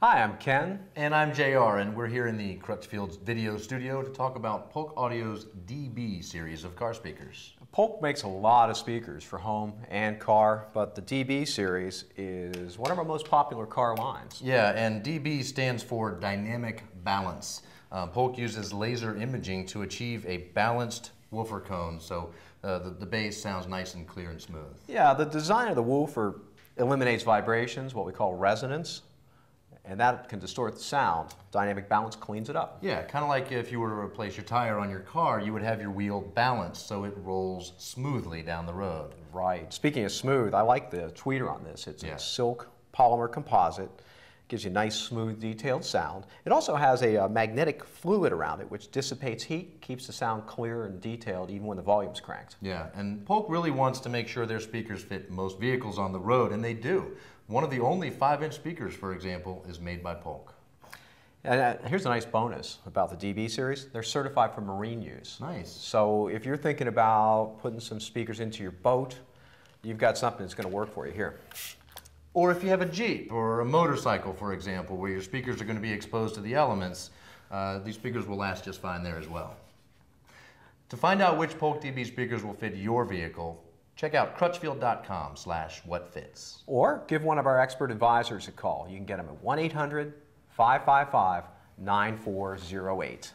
Hi, I'm Ken. And I'm JR, and we're here in the Crutchfield's video studio to talk about Polk Audio's DB series of car speakers. Polk makes a lot of speakers for home and car, but the DB series is one of our most popular car lines. Yeah, and DB stands for Dynamic Balance. Uh, Polk uses laser imaging to achieve a balanced woofer cone, so uh, the, the bass sounds nice and clear and smooth. Yeah, the design of the woofer eliminates vibrations, what we call resonance, and that can distort the sound. Dynamic balance cleans it up. Yeah, kind of like if you were to replace your tire on your car, you would have your wheel balanced so it rolls smoothly down the road. Right. Speaking of smooth, I like the tweeter on this. It's Yeah. a silk polymer composite. Gives you nice, smooth, detailed sound. It also has a, uh, magnetic fluid around it, which dissipates heat, keeps the sound clear and detailed even when the volume's cranked. Yeah, and Polk really wants to make sure their speakers fit most vehicles on the road, and they do. One of the only 5 inch speakers, for example, is made by Polk. And uh, here's a nice bonus about the DB series. They're certified for marine use. Nice. So if you're thinking about putting some speakers into your boat, you've got something that's going to work for you here. Or if you have a Jeep or a motorcycle, for example, where your speakers are going to be exposed to the elements, uh, these speakers will last just fine there as well. To find out which Polk DB speakers will fit your vehicle, check out crutchfield.com slash whatfits. Or give one of our expert advisors a call. You can get them at 1 800 555 9408.